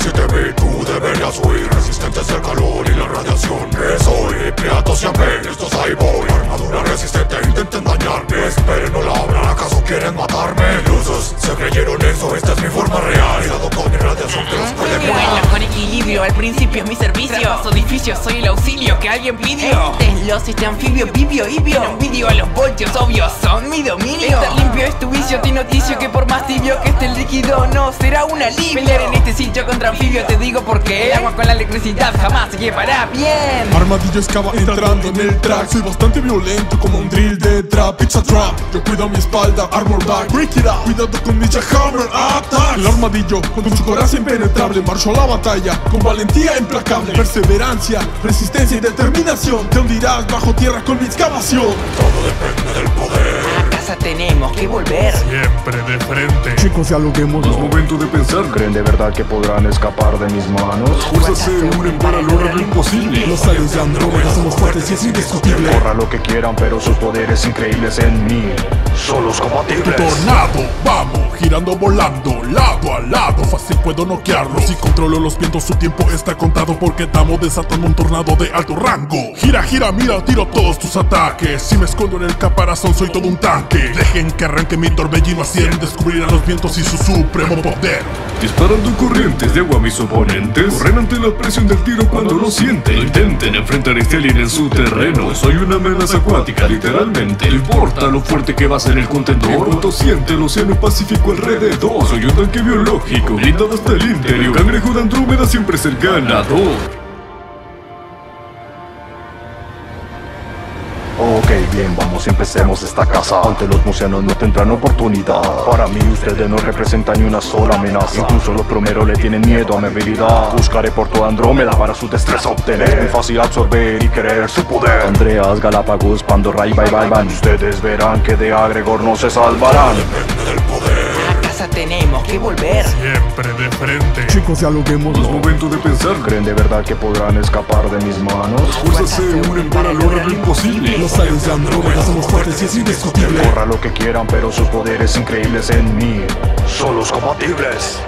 Si te vi, tú deberías huir Resistentes al calor y la radiación. Es hoy, platos y apen, estos cyborg Armadura resistente, intenten dañarme. Esperen, no la abran, ¿acaso quieren matarme? Ilusos, se creyeron eso, esta es mi forma real. Cuidado con mi radiación que los puede curar Equilibrio, al principio es mi servicio. Traspaso edificio, soy el auxilio que alguien pidió. Este es los este anfibio, bibio, ibio No envidio a los voltios, obvios, son mi dominio. Estar limpio es tu vicio, te noticio que por más tibio que esté el líquido No será un alivio Pelear en este sitio contra anfibio, te digo porque El agua con la electricidad jamás se llevará bien. Armadillo excava entrando en el track. Soy bastante violento como un drill de trap. Pizza trap, yo cuido mi espalda Armor back, break it up. Cuidado con mi hammer, attack. El armadillo con su coraza impenetrable Marcho a la batalla con valentía implacable Perseverancia, resistencia y determinación. Te hundirás bajo tierra con mi excavación. Todo depende del poder. A casa tenemos que volver Siempre de frente Chicos, dialoguemos Es momento de pensar. ¿Creen de verdad que podrán escapar de mis manos? Fuerzas se unen para lograr lo imposible Los aliens de Andrómeda somos fuertes y es indiscutible Corra lo que quieran, pero sus poderes increíbles en mí son los compatibles. Tornado, vamos, girando, volando, lado a lado, fácil puedo noquearlo. Si controlo los vientos, su tiempo está contado porque estamos desatando un tornado de alto rango. Gira, gira, mira, tiro todos tus ataques. Si me escondo en el caparazón, soy todo un tanque. Dejen que arranque mi torbellino, así descubrirán los vientos y su supremo poder. Disparando corrientes de agua a mis oponentes. Corren ante la presión del tiro cuando lo sienten. No intenten enfrentar a este alien en su terreno. Soy una amenaza acuática, literalmente. No importa lo fuerte que va a ser el contendor. En cuanto siente el océano Pacífico alrededor Soy un tanque biológico, blindado hasta el interior. Cangrejo de Andrómeda siempre es el ganador Ok, bien, vamos, empecemos esta casa. Ante los museanos no tendrán oportunidad. Para mí, ustedes no representan ni una sola amenaza. Incluso los plomeros le tienen miedo a mi habilidad. Buscaré por toda Andrómeda para su destreza obtener. Es muy fácil absorber y querer su poder. Andreas, Galápagos, Pandora y Bye Bye Van. Ustedes verán que de Agregor no se salvarán. Depende del poder A casa tenemos que volver Siempre de frente. Chicos, dialoguemos. Es momento de pensar ¿Creen de verdad que podrán escapar de mis manos? Fuerzas se unen para lograr lo imposible Los aliens de Andrómeda somos fuertes y es indiscutible. Corra lo que quieran, pero sus poderes increíbles en mí son los compatibles.